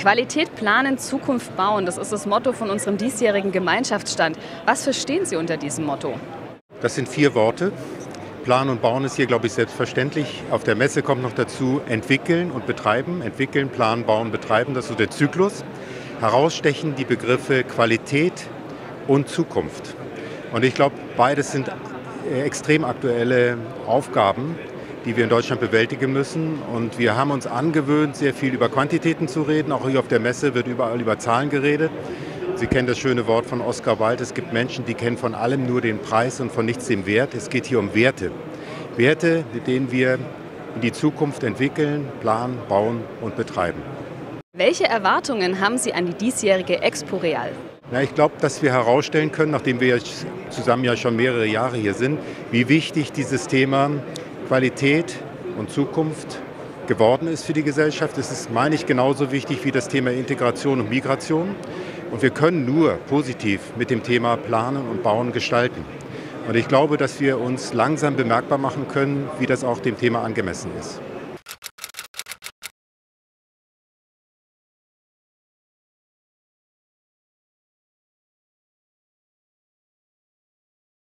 Qualität planen, Zukunft bauen, das ist das Motto von unserem diesjährigen Gemeinschaftsstand. Was verstehen Sie unter diesem Motto? Das sind vier Worte. Planen und Bauen ist hier, glaube ich, selbstverständlich. Auf der Messe kommt noch dazu entwickeln und betreiben. Entwickeln, planen, bauen, betreiben, das ist so der Zyklus. Herausstechen die Begriffe Qualität und Zukunft. Und ich glaube, beides sind äh, extrem aktuelle Aufgaben, die wir in Deutschland bewältigen müssen. Und wir haben uns angewöhnt, sehr viel über Quantitäten zu reden. Auch hier auf der Messe wird überall über Zahlen geredet. Sie kennen das schöne Wort von Oscar Wilde. Es gibt Menschen, die kennen von allem nur den Preis und von nichts den Wert. Es geht hier um Werte. Werte, mit denen wir in die Zukunft entwickeln, planen, bauen und betreiben. Welche Erwartungen haben Sie an die diesjährige Expo Real? Na, ich glaube, dass wir herausstellen können, nachdem wir zusammen ja schon mehrere Jahre hier sind, wie wichtig dieses Thema Qualität und Zukunft geworden ist für die Gesellschaft. Es ist, meine ich, genauso wichtig wie das Thema Integration und Migration. Und wir können nur positiv mit dem Thema Planen und Bauen gestalten. Und ich glaube, dass wir uns langsam bemerkbar machen können, wie das auch dem Thema angemessen ist.